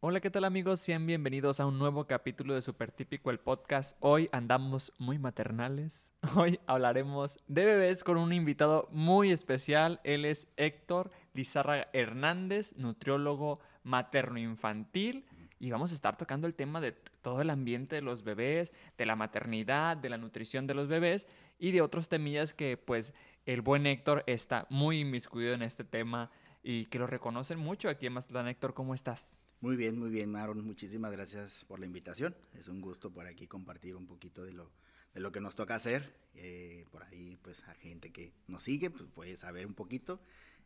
Hola, ¿qué tal amigos? Sean bienvenidos a un nuevo capítulo de Super Típico el podcast. Hoy andamos muy maternales. Hoy hablaremos de bebés con un invitado muy especial. Él es Héctor Lizarra Hernández, nutriólogo materno-infantil. Y vamos a estar tocando el tema de todo el ambiente de los bebés, de la maternidad, de la nutrición de los bebés y de otros temillas que pues el buen Héctor está muy inmiscuido en este tema y que lo reconocen mucho aquí en Mazatlán. Héctor, ¿cómo estás? Muy bien, muy bien, Maron. Muchísimas gracias por la invitación. Es un gusto por aquí compartir un poquito de lo, de lo que nos toca hacer. Eh, por ahí, pues, a gente que nos sigue, pues, puede saber un poquito.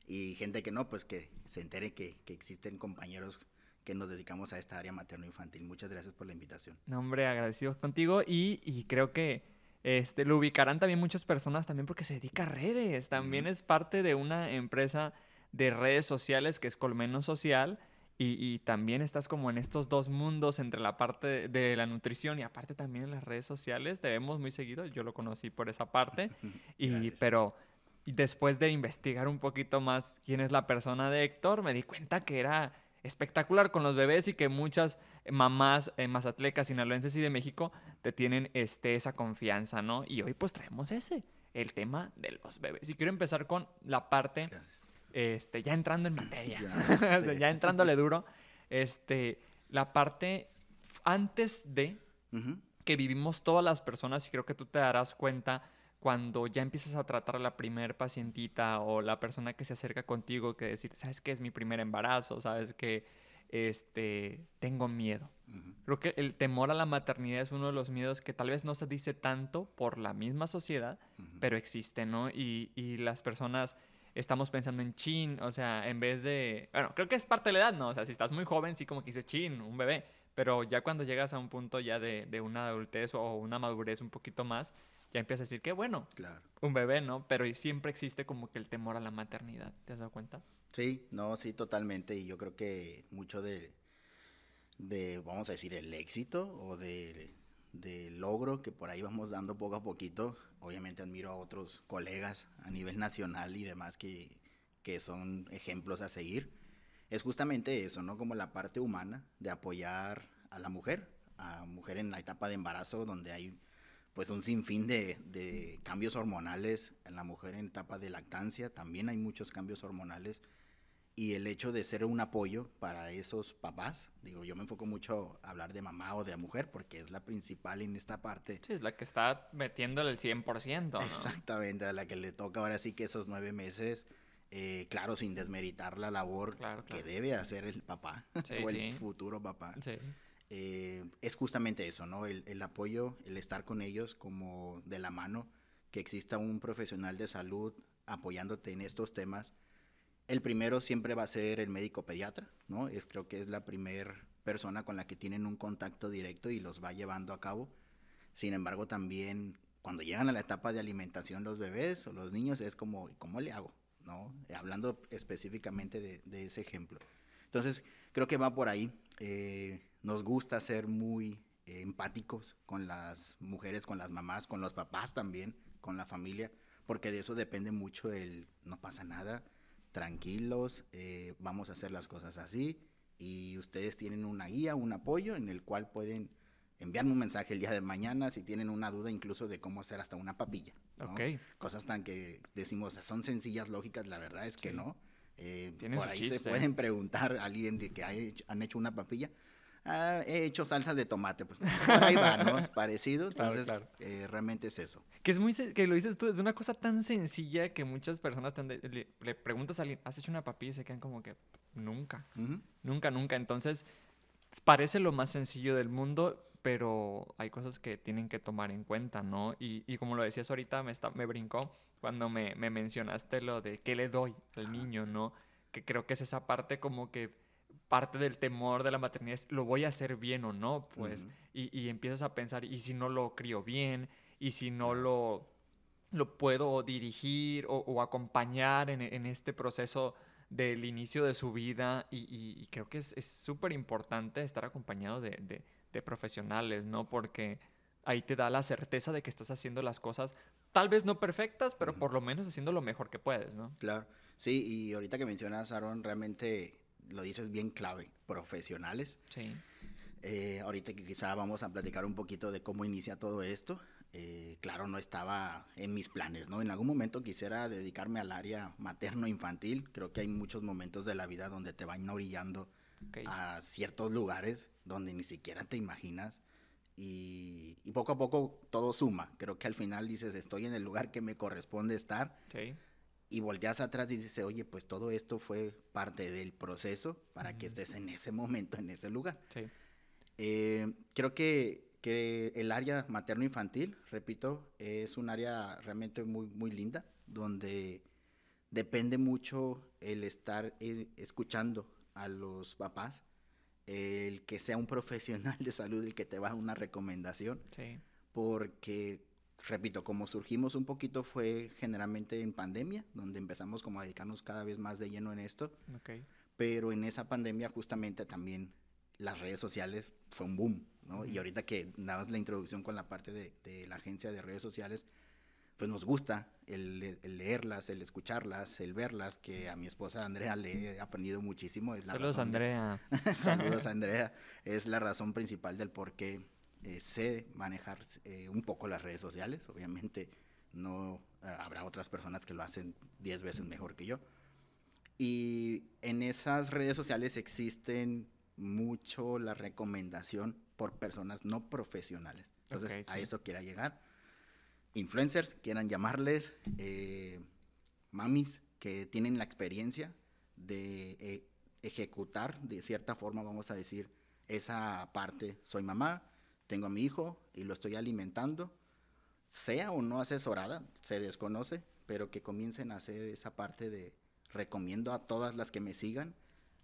Y gente que no, pues, que se entere que, que existen compañeros que nos dedicamos a esta área materno-infantil. Muchas gracias por la invitación. No, hombre, agradecidos contigo y, y creo que este, lo ubicarán también muchas personas también porque se dedica a redes. También es parte de una empresa de redes sociales que es Colmeno Social y, también estás como en estos dos mundos entre la parte de, la nutrición y aparte también en las redes sociales. Te vemos muy seguido. Yo lo conocí por esa parte. y, pero después de investigar un poquito más quién es la persona de Héctor, me di cuenta que era espectacular con los bebés y que muchas mamás en mazatlecas, sinaloenses y de México te tienen este, esa confianza, ¿no? Y hoy pues traemos ese, el tema de los bebés. Y quiero empezar con la parte este, ya entrando en materia, ya, entrándole duro, este, la parte antes de que vivimos todas las personas, y creo que tú te darás cuenta cuando ya empiezas a tratar a la primer pacientita o la persona que se acerca contigo, que decir, ¿sabes qué es mi primer embarazo? ¿Sabes que este, tengo miedo? Creo que el temor a la maternidad es uno de los miedos que tal vez no se dice tanto por la misma sociedad, pero existe, ¿no? Y, y las personas estamos pensando en chin, o sea, en vez de, bueno, creo que es parte de la edad, ¿no? O sea, si estás muy joven, sí como que dices chin, un bebé, pero ya cuando llegas a un punto ya de, de una adultez o una madurez un poquito más, ya empiezas a decir que bueno, claro. un bebé, ¿no? Pero siempre existe como que el temor a la maternidad, ¿te has dado cuenta? Sí, no, sí, totalmente, y yo creo que mucho de, de vamos a decir, el éxito o de de logro que por ahí vamos dando poco a poquito. Obviamente admiro a otros colegas a nivel nacional y demás que, que son ejemplos a seguir. Es justamente eso, ¿no? Como la parte humana de apoyar a la mujer, a mujer en la etapa de embarazo donde hay pues un sinfín de, de cambios hormonales, en la mujer en etapa de lactancia también hay muchos cambios hormonales y el hecho de ser un apoyo para esos papás, digo, yo me enfoco mucho a hablar de mamá o de mujer porque es la principal en esta parte. Sí, es la que está metiéndole el 100%. ¿no? Exactamente, a la que le toca ahora sí que esos nueve meses, eh, claro, sin desmeritar la labor que debe hacer el papá o el futuro papá. Sí. Eh, es justamente eso, ¿no? El, el apoyo, el estar con ellos como de la mano, que exista un profesional de salud apoyándote en estos temas el primero siempre va a ser el médico pediatra, ¿no? Es, creo que es la primera persona con la que tienen un contacto directo y los va llevando a cabo. Sin embargo, también cuando llegan a la etapa de alimentación los bebés o los niños es como, ¿cómo le hago? ¿No? Hablando específicamente de, ese ejemplo. Entonces, creo que va por ahí. Eh, nos gusta ser muy eh, empáticos con las mujeres, con las mamás, con los papás también, con la familia, porque de eso depende mucho el no pasa nada, tranquilos, eh, vamos a hacer las cosas así y ustedes tienen una guía, un apoyo en el cual pueden enviarme un mensaje el día de mañana si tienen una duda incluso de cómo hacer hasta una papilla. Cosas tan que decimos son sencillas, lógicas, la verdad es que no. Eh, por ahí se pueden preguntar a alguien de que han hecho una papilla. Ah, he hecho salsa de tomate, pues por ahí va, ¿no? Es parecido, entonces eh, realmente es eso. Que es muy, que lo dices tú, es una cosa tan sencilla que muchas personas le, preguntas a alguien, ¿has hecho una papilla? Y se quedan como que, nunca, nunca, nunca. Entonces, parece lo más sencillo del mundo, pero hay cosas que tienen que tomar en cuenta, ¿no? Y, y como lo decías ahorita, me, está, me brincó cuando me, me mencionaste lo de qué le doy al niño, ¿no? Que creo que es esa parte como que parte del temor de la maternidad es, ¿lo voy a hacer bien o no? Pues, y, empiezas a pensar, ¿y si no lo crío bien? ¿Y si no lo, lo puedo dirigir o, acompañar en, este proceso del inicio de su vida? Y, creo que es súper importante estar acompañado de, profesionales, ¿no? Porque ahí te da la certeza de que estás haciendo las cosas, tal vez no perfectas, pero por lo menos haciendo lo mejor que puedes, ¿no? Claro, sí, y ahorita que mencionas, Aaron, realmente lo dices bien clave, profesionales. Sí. Eh, ahorita que quizá vamos a platicar un poquito de cómo inicia todo esto. Eh, claro, no estaba en mis planes, ¿no? En algún momento quisiera dedicarme al área materno-infantil. Creo que hay muchos momentos de la vida donde te van orillando a ciertos lugares donde ni siquiera te imaginas. Y, poco a poco todo suma. Creo que al final dices, estoy en el lugar que me corresponde estar. Y volteas atrás y dices, oye, pues todo esto fue parte del proceso para que estés en ese momento, en ese lugar. Eh, creo que que el área materno-infantil, repito, es un área realmente muy, muy linda, donde depende mucho el estar eh, escuchando a los papás, el que sea un profesional de salud el que te va a una recomendación, porque, repito, como surgimos un poquito fue generalmente en pandemia, donde empezamos como a dedicarnos cada vez más de lleno en esto, pero en esa pandemia justamente también las redes sociales fue un boom, ¿no? Y ahorita que dabas la introducción con la parte de, de, la agencia de redes sociales, pues nos gusta el, leerlas, el escucharlas, el verlas, que a mi esposa Andrea le he aprendido muchísimo. Es la Saludos, Andrea. Saludos, Andrea. Es la razón principal del por qué eh, sé manejar eh, un poco las redes sociales. Obviamente no eh, habrá otras personas que lo hacen 10 veces mejor que yo. Y en esas redes sociales existen mucho la recomendación por personas no profesionales. Entonces, a eso quiera llegar. Influencers, quieran llamarles, eh, mamis que tienen la experiencia de eh, ejecutar de cierta forma, vamos a decir, esa parte. Soy mamá, tengo a mi hijo y lo estoy alimentando, sea o no asesorada, se desconoce, pero que comiencen a hacer esa parte de recomiendo a todas las que me sigan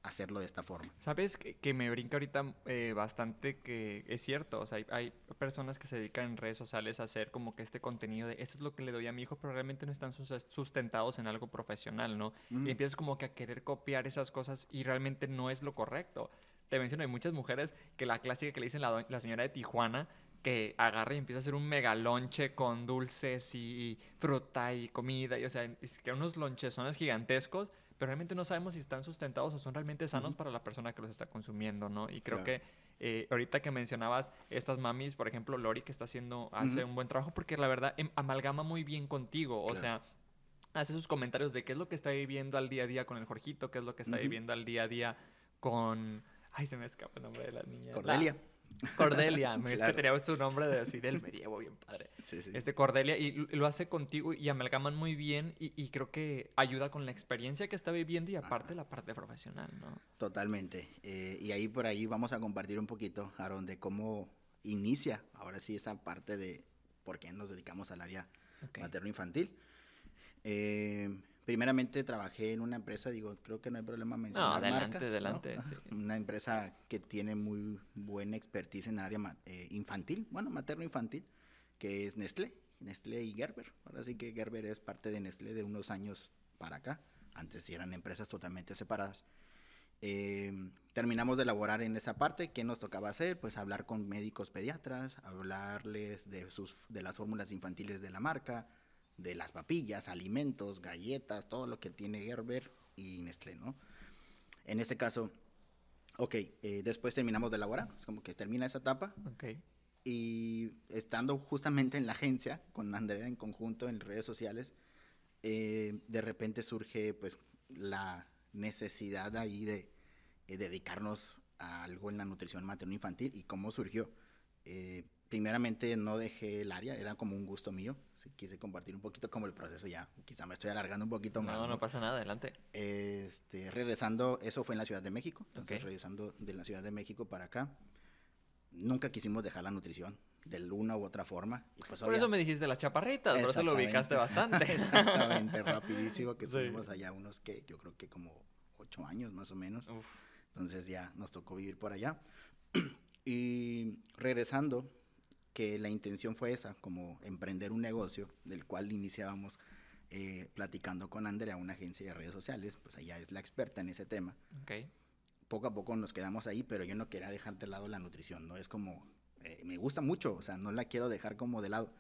hacerlo de esta forma. Sabes que, me brinca ahorita eh, bastante que es cierto, o sea, hay, personas que se dedican en redes sociales a hacer como que este contenido de esto es lo que le doy a mi hijo, pero realmente no están sustentados en algo profesional, ¿no? Y empiezas como que a querer copiar esas cosas y realmente no es lo correcto. Te menciono, hay muchas mujeres que la clásica que le dicen la, la señora de Tijuana, que agarra y empieza a hacer un mega lonche con dulces y fruta y comida, y o sea, es que unos lonchezones gigantescos pero realmente no sabemos si están sustentados o son realmente sanos para la persona que los está consumiendo, ¿no? Y creo que eh, ahorita que mencionabas estas mamis, por ejemplo, Lori, que está haciendo, hace un buen trabajo, porque la verdad em, amalgama muy bien contigo, o sea, hace sus comentarios de qué es lo que está viviendo al día a día con el Jorgito, qué es lo que está viviendo al día a día con... Ay, se me escapa el nombre de la niña. Cordelia. Cordelia, me es que tenía su nombre de así del medievo, bien padre. Este Cordelia, y lo hace contigo y amalgaman muy bien y, creo que ayuda con la experiencia que está viviendo y aparte la parte profesional, ¿no? Totalmente. Eh, y ahí por ahí vamos a compartir un poquito, Aaron, de cómo inicia ahora sí esa parte de por qué nos dedicamos al área materno-infantil. Eh, primeramente trabajé en una empresa, digo, creo que no hay problema mencionar no, adelante, Adelante, Una empresa que tiene muy buena expertise en el área eh, infantil, bueno, materno-infantil, que es Nestlé, Nestlé y Gerber. Ahora sí que Gerber es parte de Nestlé de unos años para acá. Antes sí eran empresas totalmente separadas. Eh, terminamos de elaborar en esa parte. ¿Qué nos tocaba hacer? Pues hablar con médicos pediatras, hablarles de, sus, de las fórmulas infantiles de la marca, de las papillas, alimentos, galletas, todo lo que tiene Gerber y Nestlé, ¿no? En este caso, ok, eh, después terminamos de elaborar, es como que termina esa etapa. Ok. Y estando justamente en la agencia, con Andrea en conjunto en redes sociales, eh, de repente surge pues la necesidad ahí de eh, dedicarnos a algo en la nutrición materno-infantil y cómo surgió primeramente no dejé el área, era como un gusto mío. quise compartir un poquito como el proceso ya. Quizá me estoy alargando un poquito más. No, no pasa nada, adelante. Este, regresando, eso fue en la Ciudad de México. Entonces, regresando de la Ciudad de México para acá, nunca quisimos dejar la nutrición de una u otra forma. Pues, por eso me dijiste las chaparritas, por eso lo ubicaste bastante. Exactamente, rapidísimo, que estuvimos allá unos que yo creo que como ocho años más o menos. Entonces ya nos tocó vivir por allá. y regresando, que la intención fue esa, como emprender un negocio del cual iniciábamos eh, platicando con Andrea, una agencia de redes sociales, pues ella es la experta en ese tema. Okay. Poco a poco nos quedamos ahí, pero yo no quería dejar de lado la nutrición, ¿no? Es como, eh, me gusta mucho, o sea, no la quiero dejar como de lado,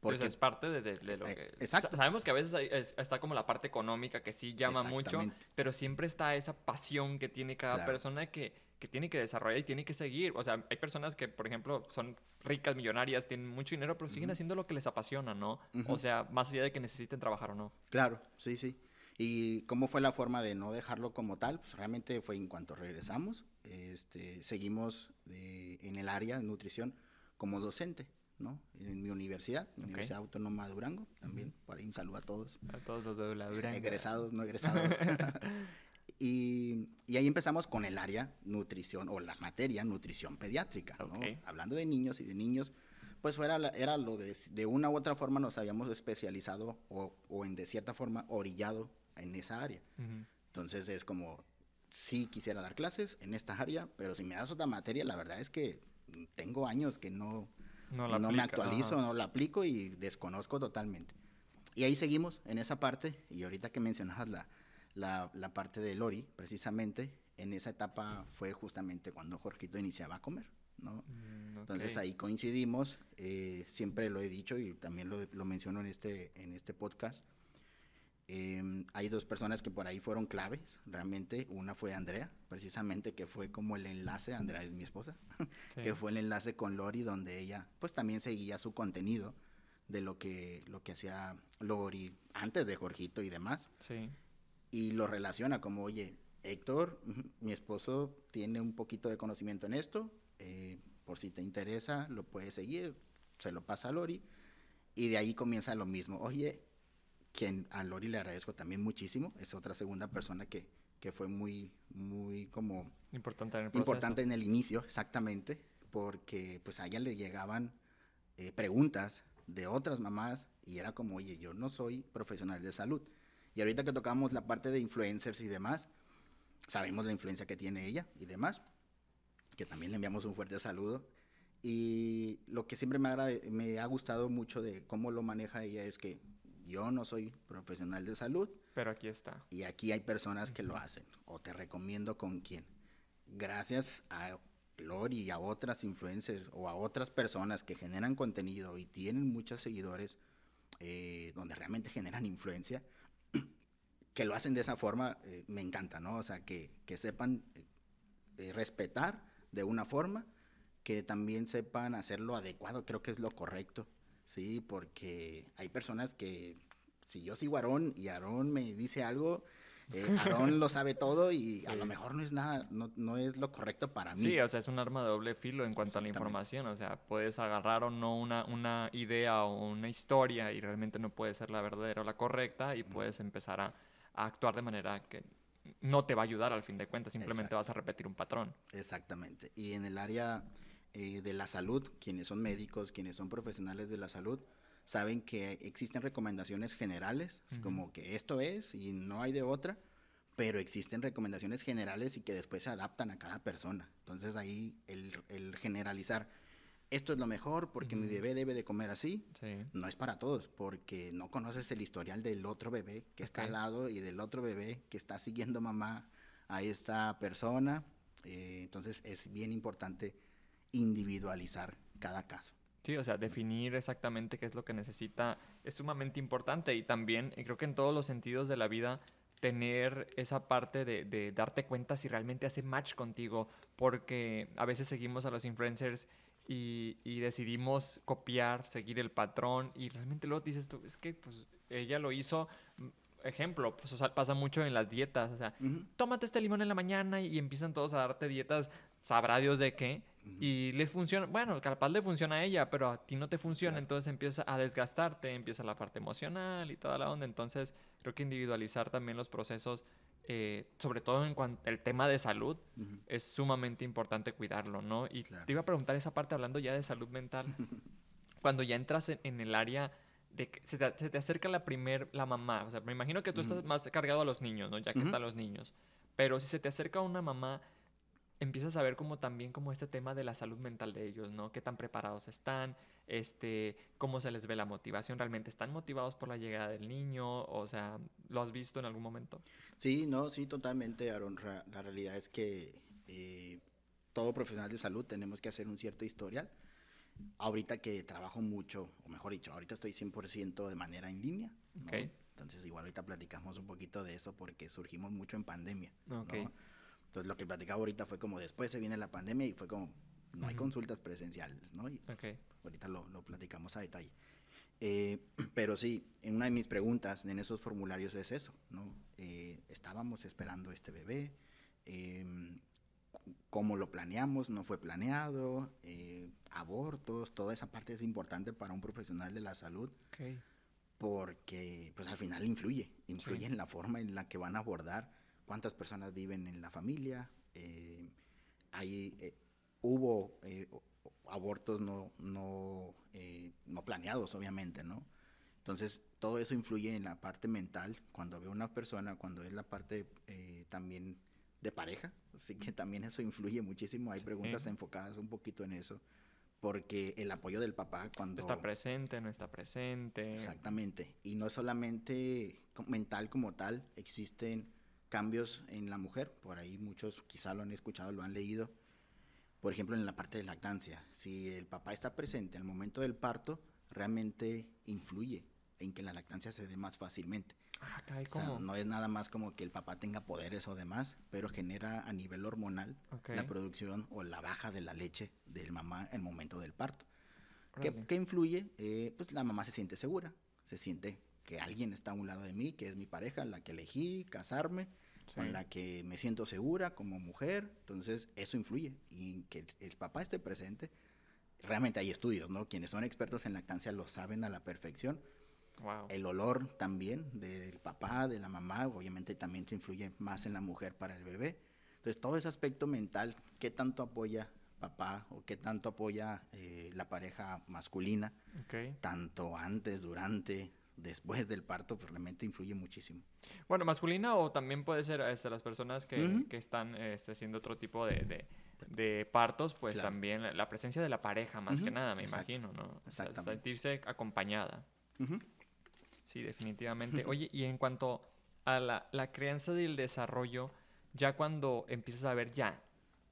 Porque es parte de, lo eh, que... Exacto. Sabemos que a veces está como la parte económica que sí llama mucho, pero siempre está esa pasión que tiene cada persona que, que tiene que desarrollar y tiene que seguir. O sea, hay personas que, por ejemplo, son ricas, millonarias, tienen mucho dinero, pero siguen haciendo lo que les apasiona, ¿no? O sea, más allá de que necesiten trabajar o no. Claro, sí, sí. ¿Y cómo fue la forma de no dejarlo como tal? Pues realmente fue en cuanto regresamos, este, seguimos en el área de nutrición como docente. ¿no? En mi universidad, mi Universidad Autónoma de Durango, también, por ahí un saludo a todos. A todos los de la Durango. Egresados, no egresados. y, y, ahí empezamos con el área nutrición, o la materia nutrición pediátrica, ¿no? Hablando de niños y de niños, pues fuera, era lo de, de una u otra forma nos habíamos especializado o, o en de cierta forma orillado en esa área. Entonces es como, sí quisiera dar clases en esta área, pero si me das otra materia, la verdad es que tengo años que no, no, me actualizo, no la aplico y desconozco totalmente. Y ahí seguimos en esa parte, y ahorita que mencionabas la, la, la parte de Lori, precisamente, en esa etapa fue justamente cuando Jorgito iniciaba a comer, ¿no? Mm, Entonces ahí coincidimos, eh, siempre lo he dicho y también lo, lo, menciono en este, en este podcast. Em, hay dos personas que por ahí fueron claves, realmente. Una fue Andrea, precisamente, que fue como el enlace, Andrea es mi esposa, que fue el enlace con Lori, donde ella pues también seguía su contenido de lo que, lo que hacía Lori antes de Jorgito y demás. Sí. Y lo relaciona como, oye, Héctor, mi esposo tiene un poquito de conocimiento en esto, eh, por si te interesa, lo puedes seguir, se lo pasa a Lori. Y de ahí comienza lo mismo, oye, quien a Lori le agradezco también muchísimo, es otra segunda persona que, que fue muy, muy como... Importante en el Importante en el inicio, exactamente, porque pues a ella le llegaban eh, preguntas de otras mamás y era como, oye, yo no soy profesional de salud. Y ahorita que tocamos la parte de influencers y demás, sabemos la influencia que tiene ella y demás, que también le enviamos un fuerte saludo. Y lo que siempre me me ha gustado mucho de cómo lo maneja ella es que yo no soy profesional de salud. Pero aquí está. Y aquí hay personas que lo hacen. O te recomiendo con quién. Gracias a Lori y a otras influencers o a otras personas que generan contenido y tienen muchos seguidores, eh, donde realmente generan influencia, que lo hacen de esa forma, eh, me encanta, ¿no? O sea, que, que sepan eh, respetar de una forma, que también sepan hacerlo adecuado, creo que es lo correcto. Sí, porque hay personas que, si yo sigo a Aarón y Aarón me dice algo, eh, Aarón lo sabe todo y a lo mejor no es nada, no, no, es lo correcto para mí. Sí, o sea, es un arma de doble filo en cuanto a la información, o sea, puedes agarrar o no una, una idea o una historia y realmente no puede ser la verdadera o la correcta y puedes empezar a, actuar de manera que no te va a ayudar al fin de cuentas, simplemente vas a repetir un patrón. Exactamente. Y en el área eh, de la salud, quienes son médicos, quienes son profesionales de la salud, saben que existen recomendaciones generales, como que esto es y no hay de otra, pero existen recomendaciones generales y que después se adaptan a cada persona. Entonces ahí el, generalizar, esto es lo mejor porque mi bebé debe de comer así, no es para todos, porque no conoces el historial del otro bebé que está al lado y del otro bebé que está siguiendo mamá a esta persona. Eh, entonces es bien importante individualizar cada caso. Sí, o sea, definir exactamente qué es lo que necesita es sumamente importante y también creo que en todos los sentidos de la vida tener esa parte de, de, darte cuenta si realmente hace match contigo, porque a veces seguimos a los influencers y, y, decidimos copiar, seguir el patrón y realmente luego dices tú, es que pues ella lo hizo, mm, ejemplo, pues, pasa mucho en las dietas, o sea, tómate este limón en la mañana y empiezan todos a darte dietas, sabrá Dios de qué, y les funciona, bueno, capaz le funciona a ella, pero a ti no te funciona, entonces empieza a desgastarte, empieza la parte emocional y toda la onda. Entonces, creo que individualizar también los procesos, eh, sobre todo en cuanto al tema de salud, es sumamente importante cuidarlo, ¿no? Y te iba a preguntar esa parte hablando ya de salud mental. cuando ya entras en, el área de que se te, acerca la primer, la mamá, o sea, me imagino que tú estás más cargado a los niños, ¿no? Ya que están los niños. Pero si se te acerca una mamá empiezas a ver como también como este tema de la salud mental de ellos, ¿no? Qué tan preparados están, este, cómo se les ve la motivación, realmente están motivados por la llegada del niño, o sea, ¿lo has visto en algún momento? Sí, no, sí, totalmente, Aaron. La realidad es que eh, todo profesional de salud tenemos que hacer un cierto historial. Ahorita que trabajo mucho, o mejor dicho, ahorita estoy 100% de manera en línea. Entonces, igual ahorita platicamos un poquito de eso porque surgimos mucho en pandemia. Entonces, lo que platicaba ahorita fue como después se viene la pandemia y fue como, no hay consultas presenciales, ¿no? Y Ahorita lo, lo, platicamos a detalle. Eh, pero sí, en una de mis preguntas en esos formularios es eso, ¿no? Eh, estábamos esperando este bebé, em, cómo lo planeamos, no fue planeado, eh, abortos, toda esa parte es importante para un profesional de la salud. Porque pues al final influye, influye en la forma en la que van a abordar cuántas personas viven en la familia. Eh, hay, eh, hubo abortos no, no, no planeados, obviamente, ¿no? Entonces, todo eso influye en la parte mental, cuando ve una persona, cuando es la parte también de pareja, así que también eso influye muchísimo. Hay preguntas enfocadas un poquito en eso, porque el apoyo del papá cuando... Está presente, no está presente. Exactamente, y no solamente mental como tal, existen cambios en la mujer, por ahí muchos quizá lo han escuchado, lo han leído, por ejemplo en la parte de lactancia, si el papá está presente en el momento del parto, realmente influye en que la lactancia se dé más fácilmente. Ah, caray, ¿cómo? no es nada más como que el papá tenga poderes o demás, pero genera a nivel hormonal la producción o la baja de la leche del mamá en el momento del parto. ¿Qué, influye? Eh, pues la mamá se siente segura, se siente que alguien está a un lado de mí, que es mi pareja, la que elegí casarme, con la que me siento segura como mujer. Entonces, eso influye. Y que el papá esté presente, realmente hay estudios, ¿no? Quienes son expertos en lactancia lo saben a la perfección el olor también del papá, de la mamá, obviamente también se influye más en la mujer para el bebé. Entonces, todo ese aspecto mental, ¿qué tanto apoya papá o qué tanto apoya eh, la pareja masculina? Tanto antes, durante, después del parto, pues realmente influye muchísimo. Bueno, masculina o también puede ser este, las personas que, que están este, haciendo otro tipo de, de, partos, pues también la presencia de la pareja, más que nada, me imagino, ¿no? sentirse acompañada. Sí, definitivamente. Oye, y en cuanto a la, la crianza del desarrollo, ya cuando empiezas a ver ya,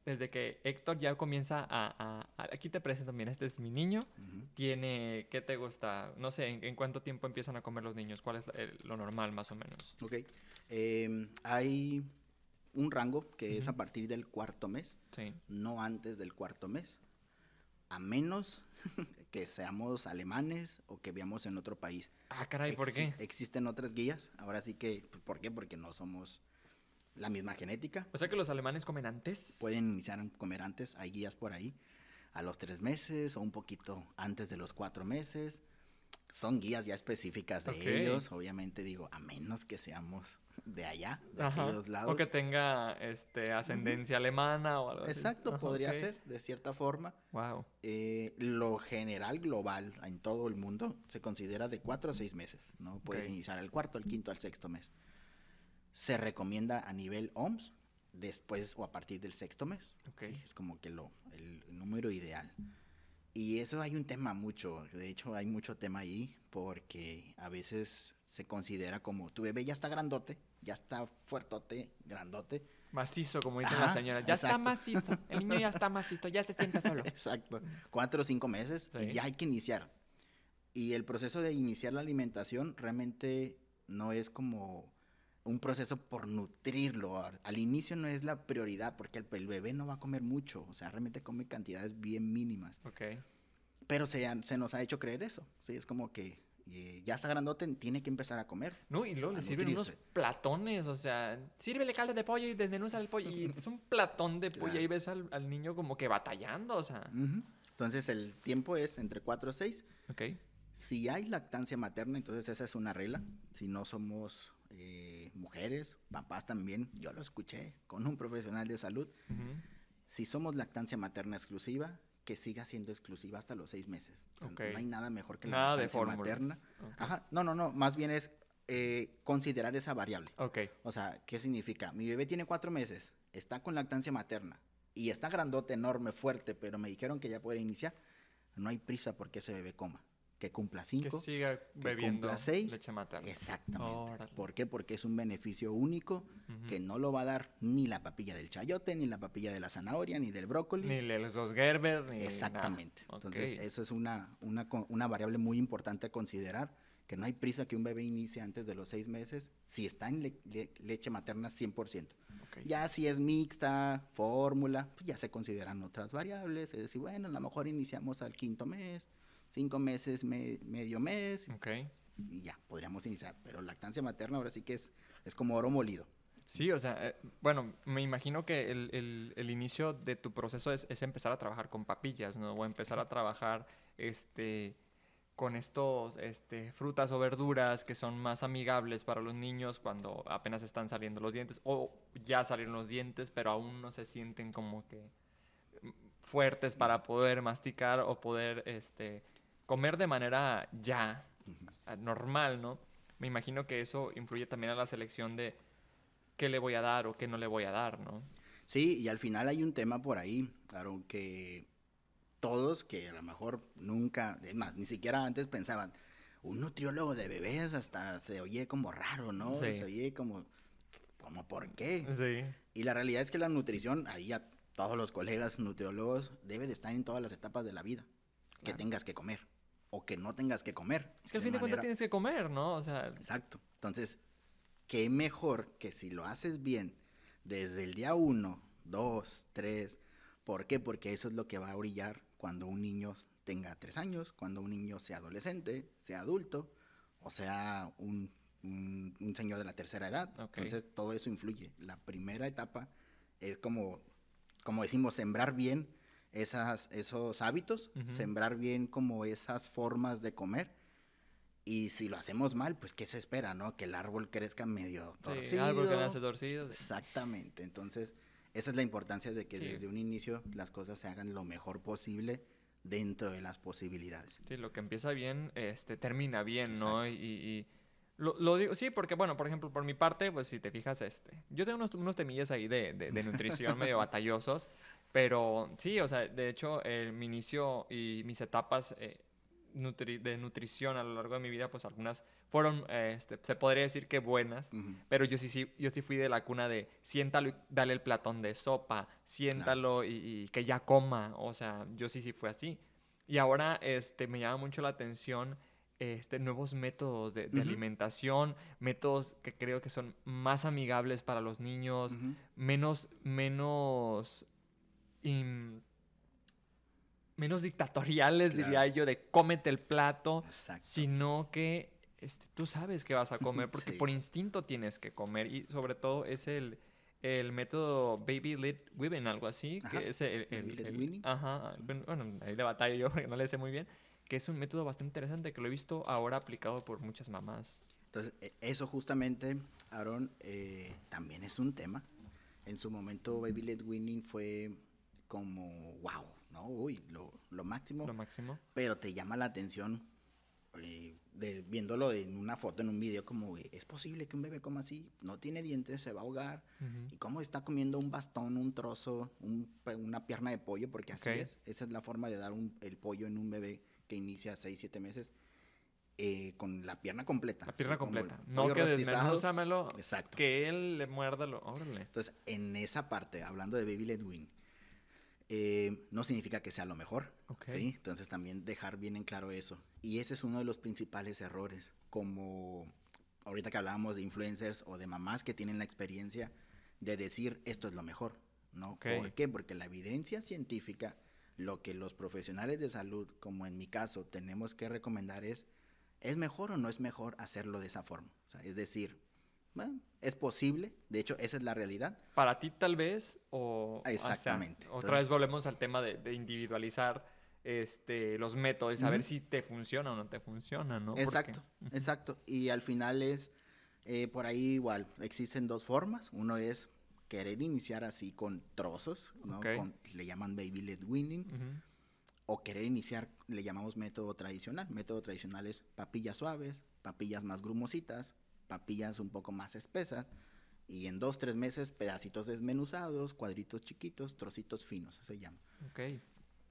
desde que Héctor ya comienza a, aquí te presento, mira, este es mi niño, tiene, ¿qué te gusta? No sé, ¿en, cuánto tiempo empiezan a comer los niños? ¿Cuál es lo normal más o menos? Ok, em, hay un rango que es a partir del cuarto mes, sí. no antes del cuarto mes, a menos que seamos alemanes o que veamos en otro país. Ah, caray, ¿por qué? Existen otras guías. Ahora sí que, ¿por qué? Porque no somos la misma genética. O sea que los alemanes comen antes. Pueden iniciar a comer antes. Hay guías por ahí. A los tres meses o un poquito antes de los cuatro meses. Son guías ya específicas de ellos. Obviamente digo, a menos que seamos de allá, de aquellos lados. O que tenga este, ascendencia alemana o algo así. Exacto, podría ser, de cierta forma. Wow. Eh, lo general global en todo el mundo se considera de cuatro a seis meses, ¿no? Puedes iniciar el cuarto, el quinto, al sexto mes. Se recomienda a nivel OMS después o a partir del sexto mes. Es como que lo, el número ideal. Y eso hay un tema mucho, de hecho hay mucho tema ahí, porque a veces se considera como tu bebé ya está grandote, ya está fuertote, grandote. Macizo, como dicen las señoras. Ya está macizo. El niño ya está macizo, ya se sienta solo. Exacto. Cuatro o cinco meses y ya hay que iniciar. Y el proceso de iniciar la alimentación realmente no es como un proceso por nutrirlo. Al inicio no es la prioridad porque el, bebé no va a comer mucho. O sea, realmente come cantidades bien mínimas. Ok. Pero se, se nos ha hecho creer eso. Sí, es como que y ya está grandote, tiene que empezar a comer. No, y luego le sirven unos platones, o sea, sírvele caldo de pollo y desmenuza el pollo. Y es un platón de pollo y ves al, niño como que batallando, o sea. Entonces el tiempo es entre 4 o 6. Ok. Si hay lactancia materna, entonces esa es una regla. Si no somos eh, mujeres, papás también, yo lo escuché con un profesional de salud. Si somos lactancia materna exclusiva, que siga siendo exclusiva hasta los seis meses. No hay nada mejor que la lactancia materna. Ajá, no, no, no, más bien es eh, considerar esa variable. Okay. O sea, ¿qué significa? Mi bebé tiene cuatro meses, está con lactancia materna y está grandote, enorme, fuerte, pero me dijeron que ya puede iniciar. No hay prisa porque ese bebé coma. Que cumpla cinco, que siga bebiendo cumpla seis, leche materna. Exactamente. ¿Por qué? Porque es un beneficio único que no lo va a dar ni la papilla del chayote, ni la papilla de la zanahoria, ni del brócoli. Ni los dos Gerber, ni Exactamente. Entonces, eso es una, una, una variable muy importante a considerar que no hay prisa que un bebé inicie antes de los seis meses si está en leche materna 100%. Ya si es mixta, fórmula, pues ya se consideran otras variables. Es decir, bueno, a lo mejor iniciamos al quinto mes, cinco meses, medio mes. Y ya, podríamos iniciar. Pero lactancia materna ahora sí que es, es como oro molido. Sí, o sea, eh, bueno, me imagino que el, el, inicio de tu proceso es, es, empezar a trabajar con papillas, ¿no? O empezar a trabajar este, con estos este, frutas o verduras que son más amigables para los niños cuando apenas están saliendo los dientes o ya salieron los dientes, pero aún no se sienten como que fuertes para poder masticar o poder este, comer de manera ya normal, ¿no? Me imagino que eso influye también a la selección de qué le voy a dar o qué no le voy a dar, ¿no? Sí, y al final hay un tema por ahí, claro, que todos, que a lo mejor nunca, es más, ni siquiera antes pensaban, un nutriólogo de bebés hasta se oye como raro, ¿no? Se oye como, como, ¿por qué? Sí. Y la realidad es que la nutrición, ahí a todos los colegas nutriólogos, debe de estar en todas las etapas de la vida. Que tengas que comer o que no tengas que comer. Es que al fin de cuentas tienes que comer, ¿no? O sea... Exacto. Entonces, qué mejor que si lo haces bien desde el día uno, dos, tres. ¿Por qué? Porque eso es lo que va a brillar cuando un niño tenga tres años, cuando un niño sea adolescente, sea adulto o sea un, señor de la tercera edad. Entonces, todo eso influye. La primera etapa es como, como decimos, sembrar bien esas, esos hábitos, sembrar bien como esas formas de comer. Y si lo hacemos mal, pues ¿qué se espera, no? Que el árbol crezca medio torcido. Sí, árbol que nace torcido. Exactamente. Entonces, esa es la importancia de que desde un inicio las cosas se hagan lo mejor posible dentro de las posibilidades. Sí, lo que empieza bien, este, termina bien, ¿no? Y, lo, digo, sí, porque, bueno, por ejemplo, por mi parte, pues si te fijas, este, yo tengo unos, unos temillas ahí de, de nutrición medio batallosos, pero sí, o sea, de hecho, el, mi inicio y mis etapas eh, de nutrición a lo largo de mi vida, pues algunas fueron, este, se podría decir que buenas, pero yo sí, sí, yo sí fui de la cuna de siéntalo y dale el platón de sopa, siéntalo y, que ya coma, o sea, yo sí, sí fue así. Y ahora este, me llama mucho la atención este, nuevos métodos de, alimentación, métodos que creo que son más amigables para los niños, menos, menos menos dictatoriales, diría yo, de cómete el plato, sino que este, tú sabes que vas a comer porque por instinto tienes que comer y sobre todo es el, el método Baby Led Women, algo así, que es el, el, ajá, bueno, ahí le batalla yo porque no le sé muy bien, que es un método bastante interesante que lo he visto ahora aplicado por muchas mamás. Entonces, e, eso justamente, Aaron, eh, también es un tema. En su momento, Baby Led Winning fue como, wow, ¿no? Uy, lo, lo máximo. Lo máximo. Pero te llama la atención eh, de, viéndolo en una foto, en un video, como, es posible que un bebé coma así, no tiene dientes, se va a ahogar. ¿Y cómo está comiendo un bastón, un trozo, una pierna de pollo? Porque así es. Esa es la forma de dar el pollo en un bebé que inicia 6, 7 meses. Eh, con la pierna completa. La pierna completa. No que desmenúzamelo. Exacto. Que él le muerda lo. Órale. Entonces, en esa parte, hablando de Baby Led Wing, eh, no significa que sea lo mejor. ¿sí? Entonces también dejar bien en claro eso. Y ese es uno de los principales errores, como ahorita que hablábamos de influencers o de mamás que tienen la experiencia de decir esto es lo mejor. ¿no? ¿Por qué? Porque la evidencia científica, lo que los profesionales de salud, como en mi caso, tenemos que recomendar es, ¿es mejor o no es mejor hacerlo de esa forma? es decir, es posible, de hecho esa es la realidad. Para ti tal vez o... Exactamente. otra vez volvemos al tema de, individualizar este, los métodos, saber si te funciona o no te funciona, ¿no? Exacto, exacto. Y al final es, eh, por ahí igual, existen dos formas. Uno es querer iniciar así con trozos, ¿no? le llaman baby led winning. O querer iniciar, le llamamos método tradicional. Método tradicional es papillas suaves, papillas más grumositas, papillas un poco más espesas y en dos, tres meses pedacitos desmenuzados, cuadritos chiquitos, trocitos finos, se llama.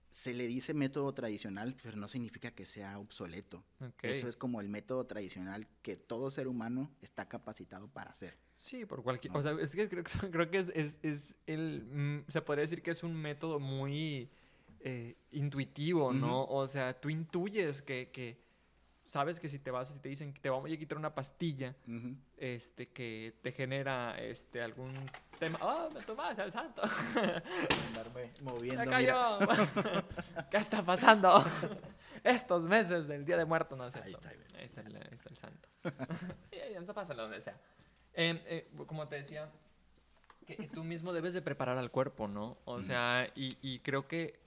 Se le dice método tradicional, pero no significa que sea obsoleto. Eso es como el método tradicional que todo ser humano está capacitado para hacer. Sí, por cualquier... O sea, es que creo, creo que es, es, es, el... Mm, se podría decir que es un método muy eh, intuitivo, ¿no? O sea, tú intuyes que, que sabes que si te vas y te dicen que te vamos a quitar una pastilla este, que te genera este, algún tema. ¡Oh, me tomaste el santo! Andarme moviendo. cayó! ¿Qué está pasando? Estos meses del Día de Muertos, no sé. Ahí está, ahí está, el, ahí está el santo. y no pasa donde sea. Em, eh, como te decía, que tú mismo debes de preparar al cuerpo, ¿no? O sea, y, y creo que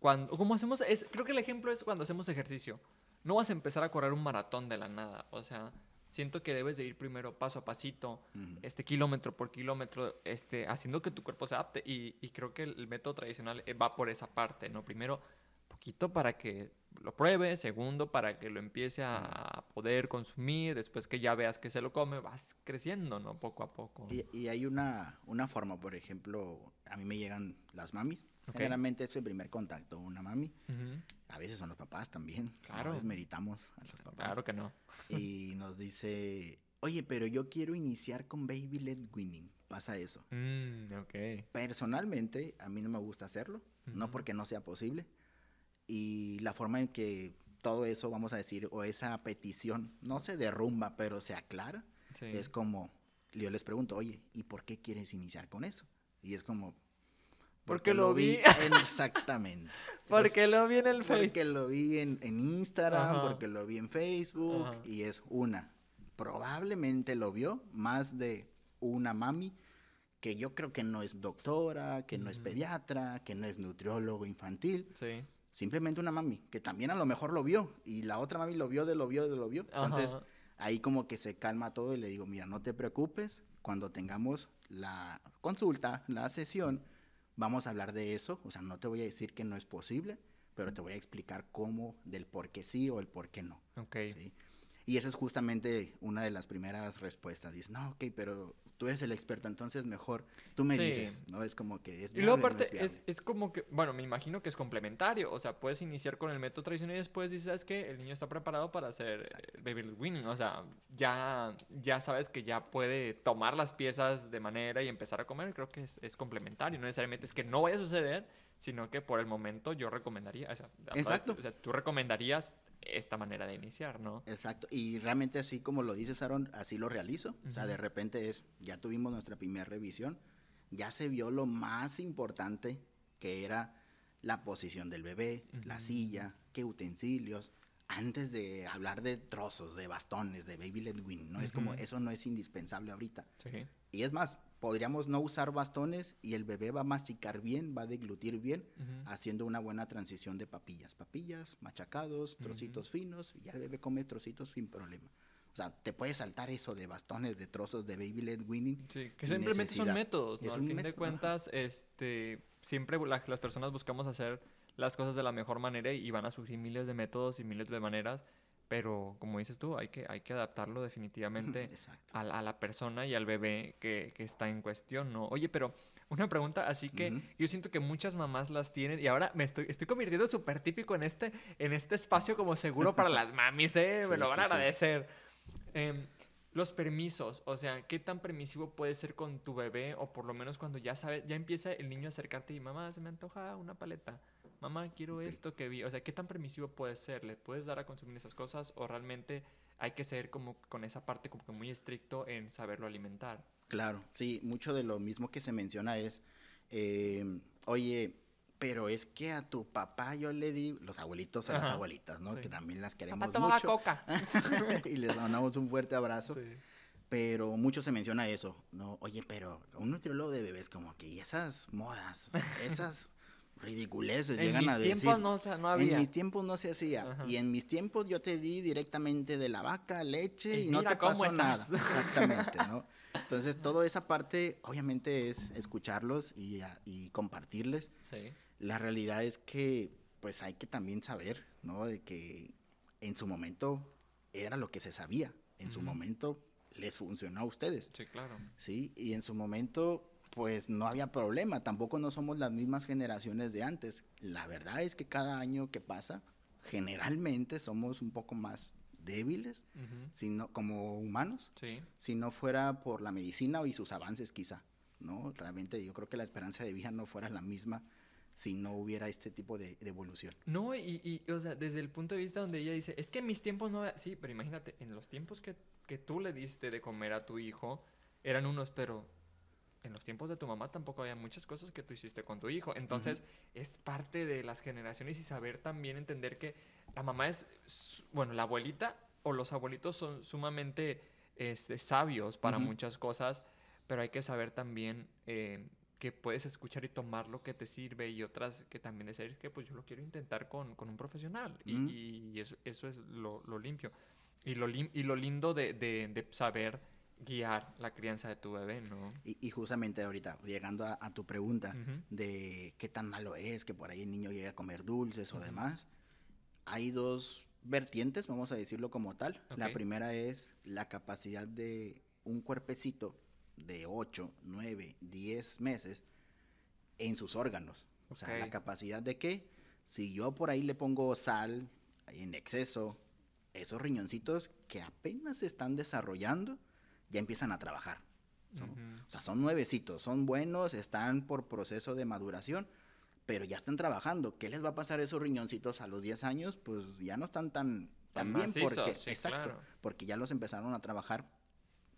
cuando, como hacemos, es, creo que el ejemplo es cuando hacemos ejercicio no vas a empezar a correr un maratón de la nada. O sea, siento que debes de ir primero paso a pasito, este kilómetro por kilómetro, este, haciendo que tu cuerpo se adapte. Y, creo que el, método tradicional eh, va por esa parte, ¿no? Primero, poquito para que lo pruebe, segundo, para que lo empiece a poder consumir, después que ya veas que se lo come, vas creciendo, ¿no? Poco a poco. Y, hay una, una forma, por ejemplo, a mí me llegan las mamis. Generalmente es el primer contacto, una mami. A veces son los papás también. Claro. A veces meritamos a los papás. Claro que no. y nos dice, oye, pero yo quiero iniciar con Baby Led Winning. Pasa eso. Mm, ok. Personalmente, a mí no me gusta hacerlo. No porque no sea posible. Y la forma en que todo eso, vamos a decir, o esa petición, no se derrumba, pero se aclara, es como, yo les pregunto, oye, ¿y por qué quieres iniciar con eso? Y es como, porque, lo, vi. exactamente. porque lo vi en el Facebook. Porque lo vi en, Instagram, porque lo vi en Facebook. Y es una. Probablemente lo vio más de una mami que yo creo que no es doctora, que no es pediatra, que no es nutriólogo infantil. Sí. Simplemente una mami que también a lo mejor lo vio. Y la otra mami lo vio, de lo vio, de lo vio. Entonces ahí como que se calma todo y le digo, mira, no te preocupes. Cuando tengamos la consulta, la sesión Vamos a hablar de eso, o sea, no te voy a decir que no es posible, pero te voy a explicar cómo, del por qué sí o el por qué no. Ok. Y esa es justamente una de las primeras respuestas. Dices, no, ok, pero tú eres el experto, entonces mejor tú me dices, ¿no? Es como que es Y luego aparte es, es, como que, bueno, me imagino que es complementario, o sea, puedes iniciar con el método tradicional y después dices, ¿sabes qué? El niño está preparado para hacer el baby winning, o sea, ya, ya sabes que ya puede tomar las piezas de manera y empezar a comer, creo que es, es complementario, no necesariamente es que no vaya a suceder, sino que por el momento yo recomendaría, o sea, Exacto. O sea, tú recomendarías esta manera de iniciar, ¿no? Exacto. Y realmente así como lo dices, Aaron, así lo realizo. O sea, de repente es, ya tuvimos nuestra primera revisión, ya se vio lo más importante que era la posición del bebé, la silla, qué utensilios, antes de hablar de trozos, de bastones, de baby led win, ¿no? Es como, eso no es indispensable ahorita. Sí. Y es más, podríamos no usar bastones y el bebé va a masticar bien, va a deglutir bien, haciendo una buena transición de papillas. Papillas, machacados, trocitos finos, y ya el bebé come trocitos sin problema. O sea, te puedes saltar eso de bastones, de trozos de baby led winning. Sí, que simplemente son métodos, ¿no? Al fin de cuentas, este, siempre las personas buscamos hacer las cosas de la mejor manera y van a surgir miles de métodos y miles de maneras pero como dices tú, hay que, hay que adaptarlo definitivamente a, a, la persona y al bebé que, que, está en cuestión, ¿no? Oye, pero una pregunta, así que yo siento que muchas mamás las tienen y ahora me estoy, estoy convirtiendo súper típico en este, en este espacio como seguro para las mamis, ¿eh? me lo van a agradecer. Em, los permisos, o sea, ¿qué tan permisivo puede ser con tu bebé o por lo menos cuando ya sabes, ya empieza el niño a acercarte y mamá, se me antoja una paleta? Mamá, quiero esto que vi. O sea, ¿qué tan permisivo puede ser? ¿Le puedes dar a consumir esas cosas o realmente hay que ser como con esa parte como que muy estricto en saberlo alimentar? Claro, sí, mucho de lo mismo que se menciona es, em, oye, pero es que a tu papá yo le di, los abuelitos a las abuelitas, ¿no? Que también las queremos papá mucho. coca. y les mandamos un fuerte abrazo. Pero mucho se menciona eso, ¿no? Oye, pero un nutriólogo de bebés como que, y esas modas, esas ridiculeces llegan a decir. En mis tiempos no, había. En mis tiempos no se hacía. Y en mis tiempos yo te di directamente de la vaca leche y, no te pasó nada. Exactamente, ¿no? Entonces, toda esa parte, obviamente, es escucharlos y, y compartirles. Sí. La realidad es que, pues, hay que también saber, ¿no? De que en su momento era lo que se sabía. En su momento les funcionó a ustedes. Sí, claro. Sí, y en su momento pues no había problema, tampoco no somos las mismas generaciones de antes. La verdad es que cada año que pasa, generalmente somos un poco más débiles, sino, como humanos, si no fuera por la medicina y sus avances quizá, ¿no? Realmente yo creo que la esperanza de vida no fuera la misma si no hubiera este tipo de, evolución. No, y, y, o sea, desde el punto de vista donde ella dice, es que mis tiempos no... Sí, pero imagínate, en los tiempos que, que tú le diste de comer a tu hijo, eran unos, pero en los tiempos de tu mamá tampoco había muchas cosas que tú hiciste con tu hijo. Entonces, es parte de las generaciones y saber también entender que la mamá es, bueno, la abuelita o los abuelitos son sumamente este, sabios para muchas cosas, pero hay que saber también eh, que puedes escuchar y tomar lo que te sirve y otras que también decir que pues yo lo quiero intentar con, un profesional y, eso, eso, es lo, limpio. Y lo, y lo lindo de, de saber guiar la crianza de tu bebé, ¿no? Y, justamente ahorita, llegando a, tu pregunta de qué tan malo es que por ahí el niño llegue a comer dulces o demás, hay dos vertientes, vamos a decirlo como tal. La primera es la capacidad de un cuerpecito de 8, 9, 10 meses en sus órganos. O sea, la capacidad de que si yo por ahí le pongo sal en exceso, esos riñoncitos que apenas se están desarrollando, ya empiezan a trabajar. O sea, son nuevecitos, son buenos, están por proceso de maduración, pero ya están trabajando. ¿Qué les va a pasar a esos riñoncitos a los 10 años? Pues ya no están tan, tan, bien porque, exacto, porque ya los empezaron a trabajar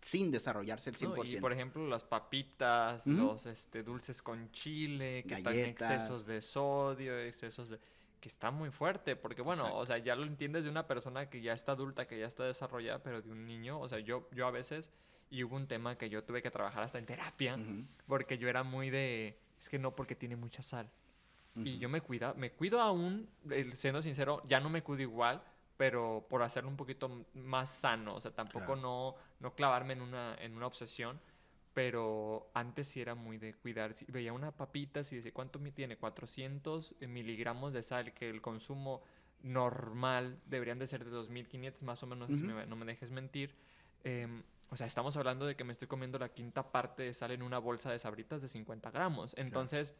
sin desarrollarse el 100%. y por ejemplo, las papitas, los este, dulces con chile, que tienen excesos de sodio, excesos de que está muy fuerte, porque bueno, o sea, ya lo entiendes de una persona que ya está adulta, que ya está desarrollada, pero de un niño, o sea, yo, yo a veces, y hubo un tema que yo tuve que trabajar hasta en terapia, porque yo era muy de, es que no porque tiene mucha sal. Y yo me cuida, me cuido aún, siendo sincero, ya no me cuido igual, pero por hacerlo un poquito más sano, o sea, tampoco no, no clavarme en una, en una obsesión, pero antes sí era muy de cuidar. veía una papita, si decía, ¿cuánto me tiene? 400 miligramos de sal, que el consumo normal deberían de ser de 2.500 más o menos, no me dejes mentir. Em, o sea, estamos hablando de que me estoy comiendo la quinta parte de sal en una bolsa de sabritas de 50 gramos. Entonces,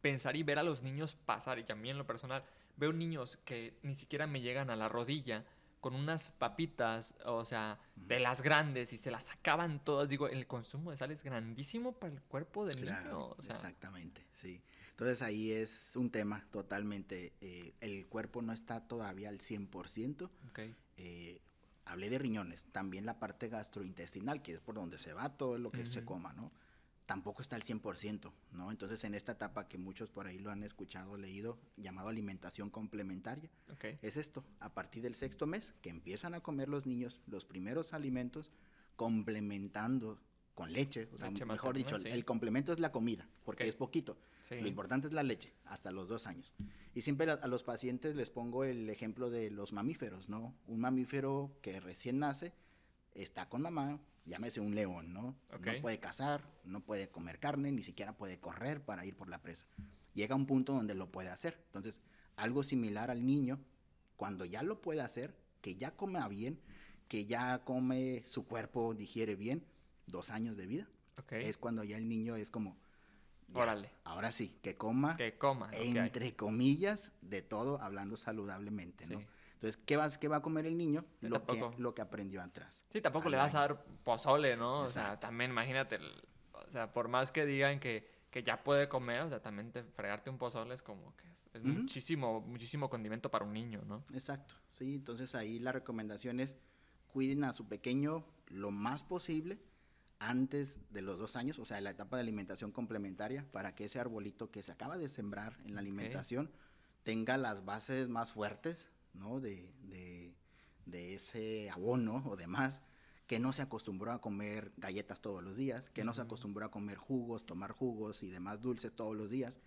pensar y ver a los niños pasar, y a mí en lo personal, veo niños que ni siquiera me llegan a la rodilla con unas papitas, o sea, de las grandes y se las sacaban todas. Digo, el consumo de sal es grandísimo para el cuerpo del niño. Exactamente, sí. Entonces ahí es un tema totalmente. Eh, el cuerpo no está todavía al 100%. Okay. Eh, hablé de riñones, también la parte gastrointestinal, que es por donde se va todo lo que se coma, ¿no? Tampoco está al 100%, ¿no? Entonces, en esta etapa que muchos por ahí lo han escuchado, leído, llamado alimentación complementaria, es esto, a partir del sexto mes, que empiezan a comer los niños los primeros alimentos complementando con leche, o sea, mejor dicho, el complemento es la comida, porque es poquito. Lo importante es la leche, hasta los dos años. Y siempre a, los pacientes les pongo el ejemplo de los mamíferos, ¿no? Un mamífero que recién nace está con mamá, llámese un león, ¿no? No puede cazar, no puede comer carne, ni siquiera puede correr para ir por la presa. Llega a un punto donde lo puede hacer. Entonces, algo similar al niño, cuando ya lo puede hacer, que ya coma bien, que ya come, su cuerpo digiere bien, dos años de vida. Es cuando ya el niño es como... Órale. Ahora sí, que coma. Que coma. Entre comillas, de todo, hablando saludablemente, ¿no? Entonces, ¿qué, vas, ¿qué va a comer el niño? lo, que, lo que aprendió atrás. Sí, tampoco le vas a dar pozole, ¿no? O sea, también imagínate, o sea, por más que digan que, que, ya puede comer, o sea, también te, fregarte un pozole es como que es muchísimo, muchísimo condimento para un niño, ¿no? Exacto, sí, entonces ahí la recomendación es cuiden a su pequeño lo más posible antes de los dos años, o sea, la etapa de alimentación complementaria, para que ese arbolito que se acaba de sembrar en la alimentación tenga las bases más fuertes ¿no? De, ese abono o demás, que no se acostumbró a comer galletas todos los días, que no se acostumbró a comer jugos, tomar jugos y demás dulces todos los días,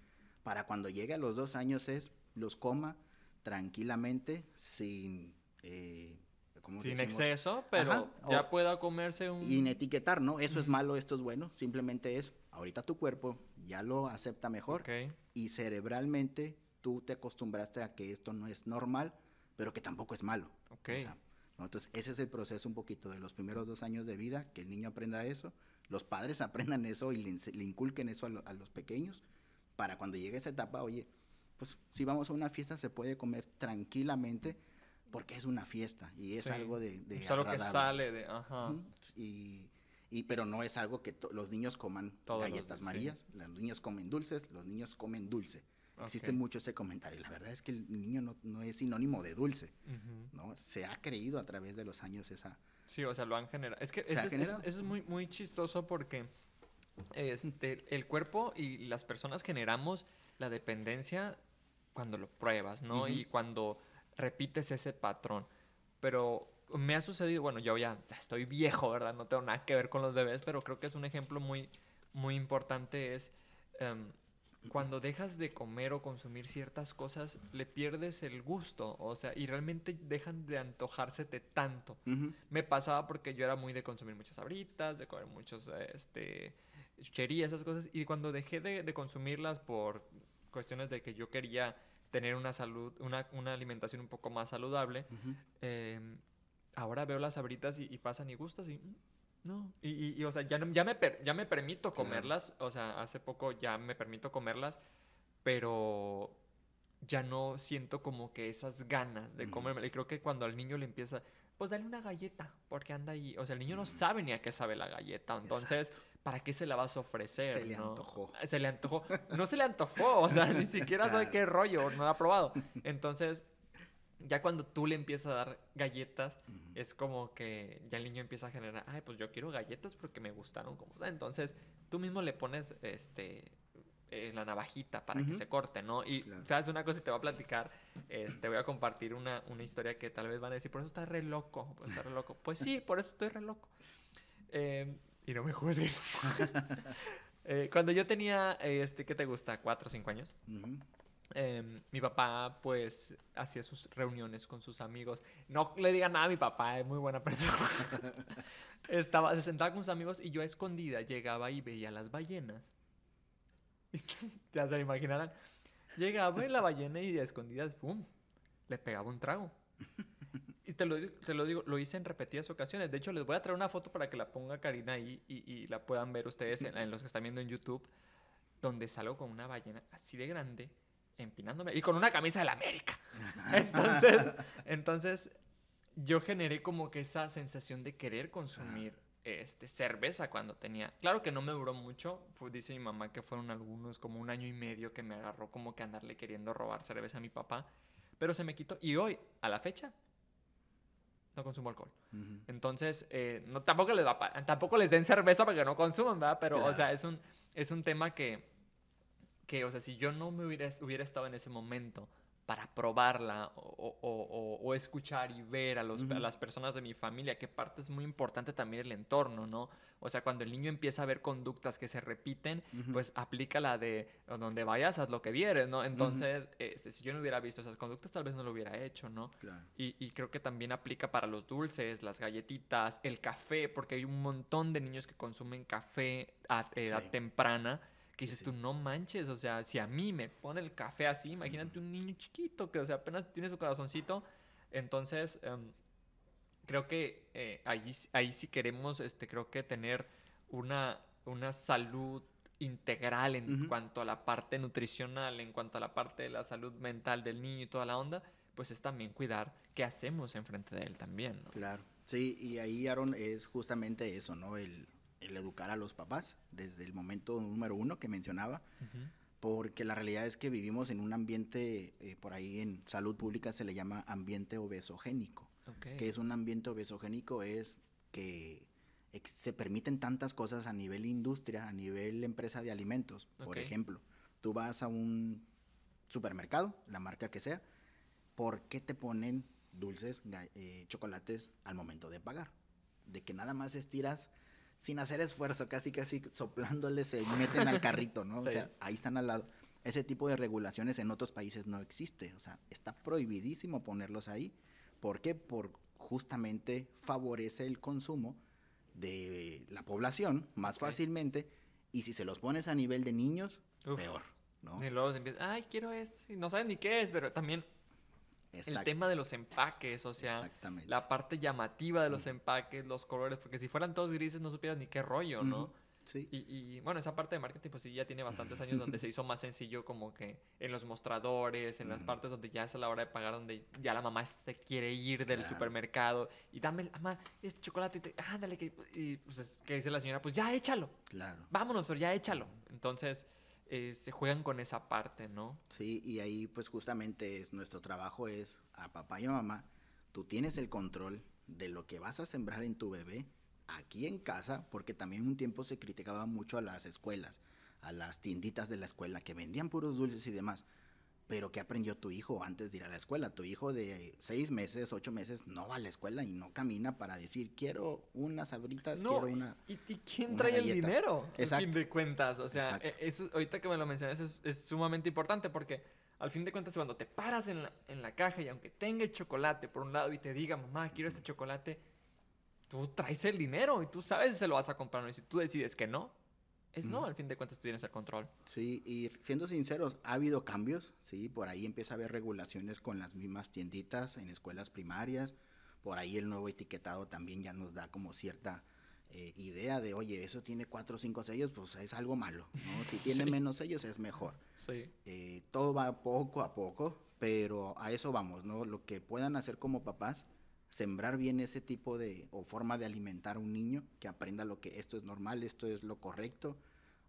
para cuando llegue a los dos años es los coma tranquilamente sin... Eh, sin exceso, pero ya pueda comerse un... Sin etiquetar, ¿no? Eso es malo, esto es bueno. Simplemente es, ahorita tu cuerpo ya lo acepta mejor y cerebralmente tú te acostumbraste a que esto no es normal, pero que tampoco es malo. Ok. Entonces, ese es el proceso un poquito de los primeros dos años de vida, que el niño aprenda eso, los padres aprendan eso y le, inculquen eso a, los pequeños para cuando llegue esa etapa, oye, pues si vamos a una fiesta se puede comer tranquilamente porque es una fiesta y es algo de, de es algo que sale de ajá. y, y, pero no es algo que los niños coman galletas marías los niños comen dulces los niños comen dulce existe mucho ese comentario. La verdad es que el niño no, no es sinónimo de dulce no se ha creído a través de los años esa sí o sea lo han generado es que eso, es, eso es muy muy chistoso porque este el cuerpo y las personas generamos la dependencia cuando lo pruebas no y cuando repites ese patrón. Pero me ha sucedido, bueno, yo ya estoy viejo, ¿verdad? No tengo nada que ver con los bebés, pero creo que es un ejemplo muy, muy importante es em, cuando dejas de comer o consumir ciertas cosas, le pierdes el gusto, o sea, y realmente dejan de antojársete tanto. Me pasaba porque yo era muy de consumir muchas abritas, de comer muchos, este, chucherías, esas cosas, y cuando dejé de, de consumirlas por cuestiones de que yo quería tener una salud, una, una alimentación un poco más saludable. Em, ahora veo las abritas y, pasan y gustas y mm, no. Y, y, o sea, ya, ya, me, ya me permito comerlas. O sea, hace poco ya me permito comerlas, pero ya no siento como que esas ganas de comerme. Y creo que cuando al niño le empieza, pues dale una galleta, porque anda ahí. O sea, el niño no sabe ni a qué sabe la galleta. Entonces, ¿para qué se la vas a ofrecer? Se le antojó. Se le antojó. No se le antojó, o sea, ni siquiera sabe qué rollo, no ha probado. Entonces, ya cuando tú le empiezas a dar galletas, es como que ya el niño empieza a generar, ay, pues yo quiero galletas porque me gustaron como, entonces tú mismo le pones este eh, la navajita para que se corte, ¿no? Y sabes una cosa y te voy a platicar, este, te voy a compartir una, una historia que tal vez van a decir, por eso estás re loco, pues re loco. Pues sí, por eso estoy re loco. Eh, y no me juzguen. eh, cuando yo tenía, este, ¿qué te gusta? ¿Cuatro o cinco años? Em, mi papá, pues, hacía sus reuniones con sus amigos. No le digan nada a mi papá, es muy buena persona. Estaba, se sentaba con sus amigos y yo a escondida llegaba y veía las ballenas. ya se imaginarán. Llegaba en la ballena y a escondidas, ¡pum! Le pegaba un trago. Y te lo, te lo digo, lo hice en repetidas ocasiones. De hecho, les voy a traer una foto para que la ponga Karina ahí y, la puedan ver ustedes en, los que están viendo en YouTube, donde salgo con una ballena así de grande, empinándome, y con una camisa de la América. Entonces, entonces yo generé como que esa sensación de querer consumir este, cerveza cuando tenía. Claro que no me duró mucho. dice mi mamá que fueron algunos, como un año y medio que me agarró como que andarle queriendo robar cerveza a mi papá. Pero se me quitó. Y hoy, a la fecha, no consumo alcohol. Entonces, eh, no, tampoco, les va tampoco les den cerveza para que no consuman, ¿verdad? Pero, o sea, es un, es un tema que, que, o sea, si yo no me hubiera, hubiera estado en ese momento para probarla o, escuchar y ver a, los, a las personas de mi familia, que parte es muy importante también el entorno, ¿no? O sea, cuando el niño empieza a ver conductas que se repiten, pues aplica la de donde vayas, haz lo que vieres, ¿no? Entonces, este, si yo no hubiera visto esas conductas, tal vez no lo hubiera hecho, ¿no? Claro. Y, creo que también aplica para los dulces, las galletitas, el café, porque hay un montón de niños que consumen café a edad temprana que dices tú, no manches, o sea, si a mí me pone el café así, imagínate un niño chiquito que, o sea, apenas tiene su corazoncito. Entonces, em, creo que eh, ahí, ahí sí queremos, este, creo que tener una, una salud integral en cuanto a la parte nutricional, en cuanto a la parte de la salud mental del niño y toda la onda, pues es también cuidar qué hacemos enfrente de él también, ¿no? Claro. Sí, y ahí, Aaron, es justamente eso, ¿no? El, el educar a los papás desde el momento número uno que mencionaba, porque la realidad es que vivimos en un ambiente, eh, por ahí en salud pública se le llama ambiente obesogénico. Que es un ambiente obesogénico es que se permiten tantas cosas a nivel industria, a nivel empresa de alimentos. Por ejemplo, tú vas a un supermercado, la marca que sea, ¿por qué te ponen dulces, eh, chocolates al momento de pagar? De que nada más estiras sin hacer esfuerzo, casi casi soplándoles se meten al carrito, ¿no? O sea, ahí están al lado. Ese tipo de regulaciones en otros países no existe, o sea, está prohibidísimo ponerlos ahí. ¿Por qué? Por justamente favorece el consumo de la población más fácilmente y si se los pones a nivel de niños, peor, ¿no? Y luego se empieza, ay, quiero eso, no saben ni qué es, pero también el tema de los empaques, o sea, la parte llamativa de los empaques, los colores, porque si fueran todos grises no supieras ni qué rollo, ¿no? Sí. Y, bueno, esa parte de marketing, pues sí, ya tiene bastantes años donde se hizo más sencillo, como que en los mostradores, en las partes donde ya es a la hora de pagar, donde ya la mamá se quiere ir del supermercado y dame, mamá, este chocolate, te, ándale, que, y pues, ¿qué dice la señora? Pues ya échalo. Claro. Vámonos, pero ya échalo. Entonces, eh, se juegan con esa parte, ¿no? Sí, y ahí, pues justamente es, nuestro trabajo es a papá y a mamá, tú tienes el control de lo que vas a sembrar en tu bebé aquí en casa, porque también un tiempo se criticaba mucho a las escuelas, a las tienditas de la escuela que vendían puros dulces y demás. Pero ¿qué aprendió tu hijo antes de ir a la escuela? Tu hijo de seis meses, ocho meses, no va a la escuela y no camina para decir, quiero unas sabritas, quiero una. ¿Y, quién trae el dinero? Exacto. fin de cuentas. O sea, e, eso, ahorita que me lo mencionas es, es, sumamente importante porque al fin de cuentas, cuando te paras en la, en la caja y aunque tenga el chocolate por un lado y te diga, mamá, quiero este chocolate, tú traes el dinero y tú sabes si se lo vas a comprar o no. Y si tú decides que no, es no, al fin de cuentas tú tienes el control. Sí, y siendo sinceros, ha habido cambios, sí, por ahí empieza a haber regulaciones con las mismas tienditas en escuelas primarias, por ahí el nuevo etiquetado también ya nos da como cierta eh, idea de, oye, eso tiene cuatro o cinco sellos, pues es algo malo, ¿no? Si tiene menos sellos es mejor. Sí. Eh, todo va poco a poco, pero a eso vamos, ¿no? Lo que puedan hacer como papás sembrar bien ese tipo de o forma de alimentar a un niño que aprenda lo que esto es normal, esto es lo correcto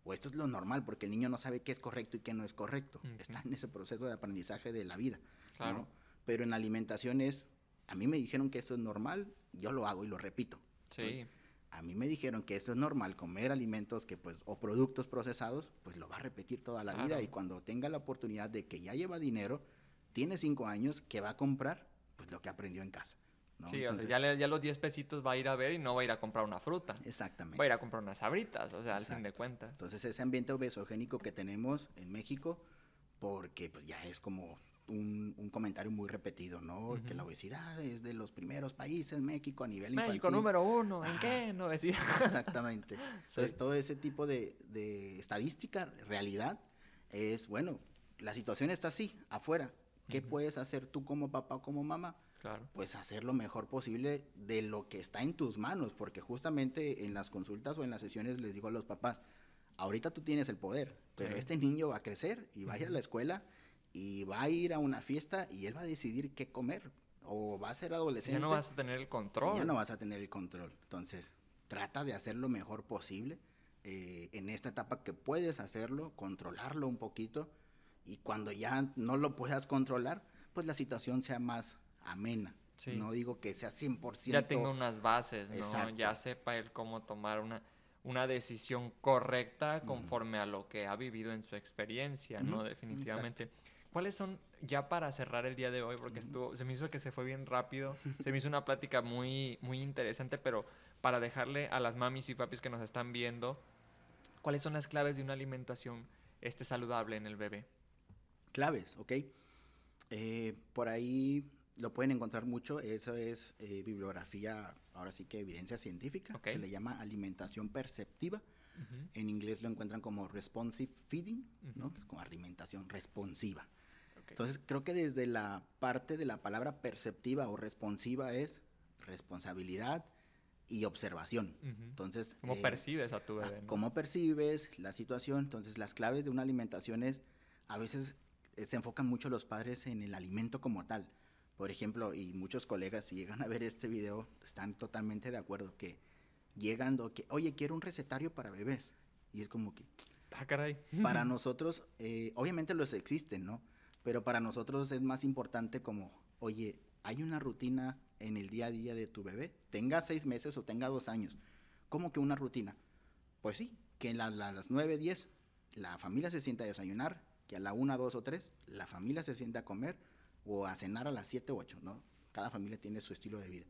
o esto es lo normal porque el niño no sabe qué es correcto y qué no es correcto. Está en ese proceso de aprendizaje de la vida, claro. Pero en alimentación es a mí me dijeron que esto es normal, yo lo hago y lo repito. Sí. a mí me dijeron que esto es normal, comer alimentos que pues o productos procesados, pues lo va a repetir toda la vida y cuando tenga la oportunidad de que ya lleva dinero, tiene cinco años, que va a comprar? Pues lo que aprendió en casa. Sí, o sea, ya, ya, los 10 pesitos va a ir a ver y no va a ir a comprar una fruta. Exactamente. Va a ir a comprar unas sabritas, o sea, al fin de cuentas. Entonces, ese ambiente obesogénico que tenemos en México, porque pues ya es como un, un comentario muy repetido, ¿no? Que la obesidad es de los primeros países, México a nivel México número uno, ¿en qué? No obesidad. Exactamente. Entonces, todo ese tipo de, de estadística, realidad, es, bueno, la situación está así, afuera. ¿Qué puedes hacer tú como papá o como mamá? Pues hacer lo mejor posible de lo que está en tus manos, porque justamente en las consultas o en las sesiones les digo a los papás, ahorita tú tienes el poder, pero este niño va a crecer y va a ir a la escuela y va a ir a una fiesta y él va a decidir qué comer o va a ser adolescente. Ya no vas a tener el control. Ya no vas a tener el control. Entonces, trata de hacer lo mejor posible eh, en esta etapa que puedes hacerlo, controlarlo un poquito y cuando ya no lo puedas controlar, pues la situación sea más amena. No digo que sea 100%. Ya tenga unas bases, ¿no? Ya sepa él cómo tomar una, una decisión correcta conforme a lo que ha vivido en su experiencia, ¿no? Definitivamente. ¿Cuáles son, ya para cerrar el día de hoy, porque estuvo, se me hizo que se fue bien rápido, se me hizo una plática muy, muy interesante, pero para dejarle a las mamis y papis que nos están viendo, ¿cuáles son las claves de una alimentación este, saludable en el bebé? Claves, ok. Eh, por ahí lo pueden encontrar mucho, eso es eh, bibliografía, ahora sí que evidencia científica, se le llama alimentación perceptiva. En inglés lo encuentran como responsive feeding, ¿no? que es como alimentación responsiva. Entonces, creo que desde la parte de la palabra perceptiva o responsiva es responsabilidad y observación. Entonces, ¿cómo eh, percibes a tu bebé? ¿Cómo percibes la situación? Entonces, las claves de una alimentación es, a veces eh, se enfocan mucho los padres en el alimento como tal por ejemplo, y muchos colegas si llegan a ver este video están totalmente de acuerdo que llegando que, oye, quiero un recetario para bebés. Y es como que... Ah, caray. Para nosotros, eh, obviamente los existen, ¿no? Pero para nosotros es más importante como, oye, hay una rutina en el día a día de tu bebé, tenga seis meses o tenga dos años. ¿Cómo que una rutina? Pues sí, que a las nueve, diez, la familia se sienta a desayunar, que a la una, dos o tres, la familia se sienta a comer, o a cenar a las 7 o 8, ¿no? Cada familia tiene su estilo de vida.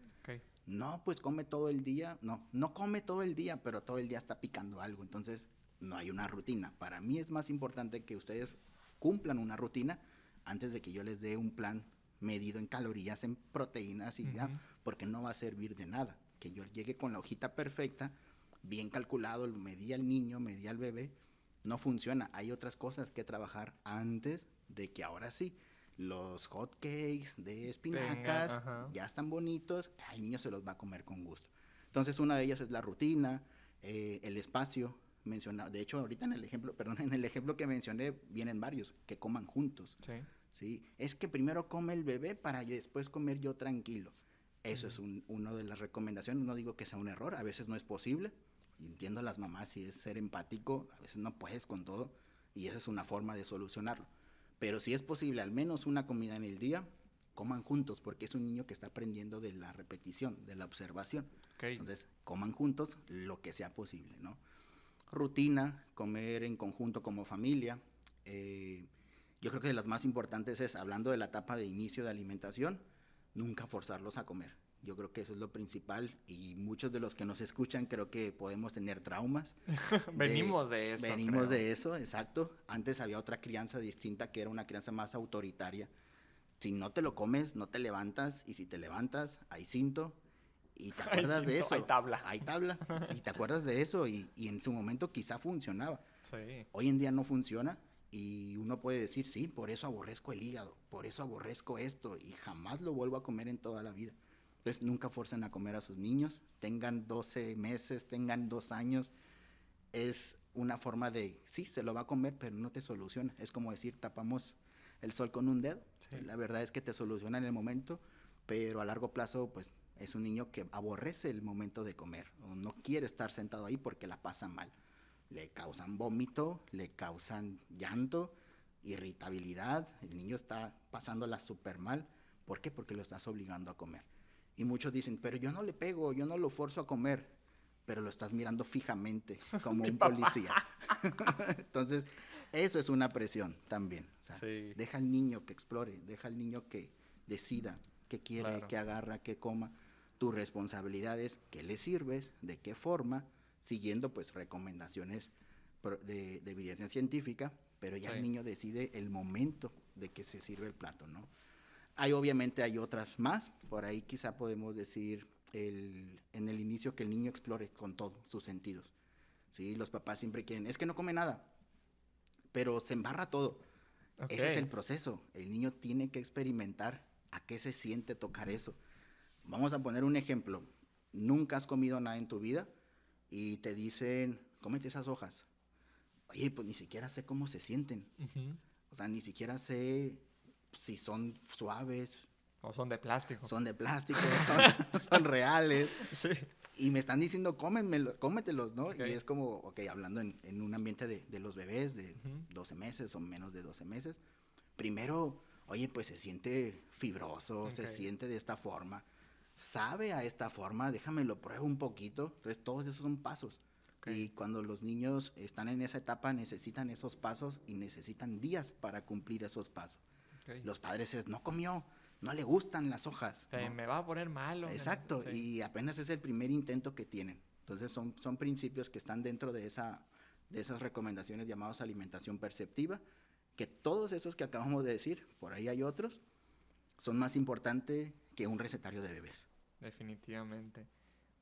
No, pues come todo el día. No, no come todo el día, pero todo el día está picando algo. Entonces, no hay una rutina. Para mí es más importante que ustedes cumplan una rutina antes de que yo les dé un plan medido en calorías, en proteínas y ya, porque no va a servir de nada. Que yo llegue con la hojita perfecta, bien calculado, medí al niño, medí al bebé, no funciona. Hay otras cosas que trabajar antes de que ahora sí los hot cakes de espinacas ya están bonitos, el niño se los va a comer con gusto. Entonces una de ellas es la rutina, eh, el espacio mencionado. De hecho, ahorita en el ejemplo, perdón, en el ejemplo que mencioné vienen varios que coman juntos. Sí. ¿sí? Es que primero come el bebé para después comer yo tranquilo. Eso es un, una de las recomendaciones. No digo que sea un error, a veces no es posible. entiendo a las mamás si es ser empático, a veces no puedes con todo y esa es una forma de solucionarlo. Pero si es posible, al menos una comida en el día, coman juntos, porque es un niño que está aprendiendo de la repetición, de la observación. Entonces, coman juntos lo que sea posible, ¿no? Rutina, comer en conjunto como familia. Eh, yo creo que de las más importantes es, hablando de la etapa de inicio de alimentación, nunca forzarlos a comer. Yo creo que eso es lo principal y muchos de los que nos escuchan creo que podemos tener traumas. venimos de, eso. Venimos de eso, exacto. Antes había otra crianza distinta que era una crianza más autoritaria. Si no te lo comes, no te levantas y si te levantas, hay cinto. Y te acuerdas de eso. Hay tabla. Hay tabla. y te acuerdas de eso y, y en su momento quizá funcionaba. Sí. Hoy en día no funciona y uno puede decir, sí, por eso aborrezco el hígado, por eso aborrezco esto y jamás lo vuelvo a comer en toda la vida. Entonces nunca forcen a comer a sus niños, tengan 12 meses, tengan dos años. Es una forma de, sí, se lo va a comer, pero no te soluciona. Es como decir, tapamos el sol con un dedo. La verdad es que te soluciona en el momento, pero a largo plazo, pues es un niño que aborrece el momento de comer o no quiere estar sentado ahí porque la pasa mal. Le causan vómito, le causan llanto, irritabilidad. El niño está pasándola súper mal. ¿Por qué? Porque lo estás obligando a comer. Y muchos dicen, pero yo no le pego, yo no lo forzo a comer, pero lo estás mirando fijamente como un policía. Entonces, eso es una presión también. Deja al niño que explore, deja al niño que decida qué quiere, qué agarra, qué coma. Tu responsabilidad es qué le sirves, de qué forma, siguiendo pues recomendaciones de, evidencia científica, pero ya el niño decide el momento de que se sirve el plato, ¿no? Hay obviamente hay otras más, por ahí quizá podemos decir el, en el inicio que el niño explore con todo sus sentidos. ¿sí? Los papás siempre quieren, es que no come nada, pero se embarra todo. Ese es el proceso. El niño tiene que experimentar a qué se siente tocar eso. Vamos a poner un ejemplo. Nunca has comido nada en tu vida y te dicen, cómete esas hojas. Oye, pues ni siquiera sé cómo se sienten. O sea, ni siquiera sé si son suaves. O son de plástico. Son de plástico, son, reales. Sí. Y me están diciendo, cómetelos, ¿no? Y es como, ok, hablando en, un ambiente de, los bebés de 12 meses o menos de 12 meses. Primero, oye, pues se siente fibroso, se siente de esta forma, sabe a esta forma, déjame lo pruebo un poquito. Entonces, todos esos son pasos. Y cuando los niños están en esa etapa, necesitan esos pasos y necesitan días para cumplir esos pasos. Los padres es, no comió, no le gustan las hojas. Me va a poner malo. Exacto, y apenas es el primer intento que tienen. Entonces son, son principios que están dentro de, esa, de esas recomendaciones llamadas alimentación perceptiva, que todos esos que acabamos de decir, por ahí hay otros, son más importantes que un recetario de bebés. Definitivamente.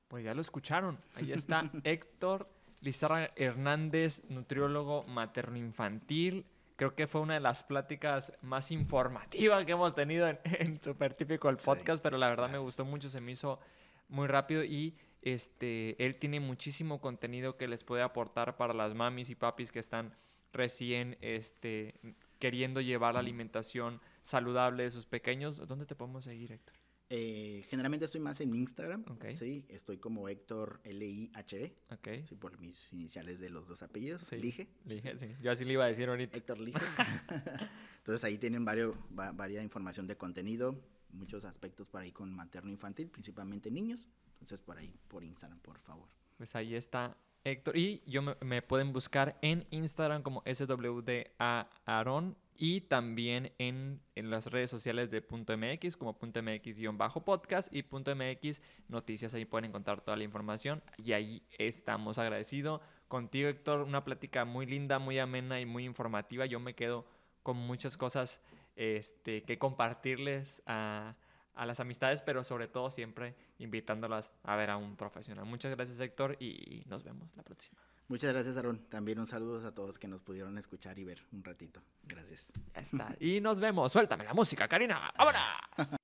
Pues ya lo escucharon. Ahí está Héctor Lizarra Hernández, nutriólogo materno-infantil creo que fue una de las pláticas más informativas que hemos tenido en, Super Típico el podcast, pero la verdad me gustó mucho, se me hizo muy rápido y este, él tiene muchísimo contenido que les puede aportar para las mamis y papis que están recién este, queriendo llevar la alimentación saludable de sus pequeños. ¿Dónde te podemos seguir, Héctor? Eh, generalmente estoy más en Instagram. Sí, estoy como Héctor L-I-H-E. Okay. Sí, por mis iniciales de los dos apellidos. Sí. Lige. Lige, sí. Yo así le iba a decir ahorita. Héctor Lige. Entonces ahí tienen varios, varias información de contenido, muchos aspectos por ahí con materno infantil, principalmente niños. Entonces por ahí, por Instagram, por favor. Pues ahí está Héctor. Y yo me, pueden buscar en Instagram como SWDA Aaron y también en, las redes sociales de Punto .mx como Punto .mx-podcast y Punto .mx noticias, ahí pueden encontrar toda la información y ahí estamos. Agradecidos contigo Héctor, una plática muy linda, muy amena y muy informativa, yo me quedo con muchas cosas este, que compartirles a, a las amistades, pero sobre todo siempre invitándolas a ver a un profesional. Muchas gracias Héctor y nos vemos la próxima. Muchas gracias, Aaron. También un saludo a todos que nos pudieron escuchar y ver un ratito. Gracias. Ya está. Y nos vemos. Suéltame la música, Karina. ¡Vámonos!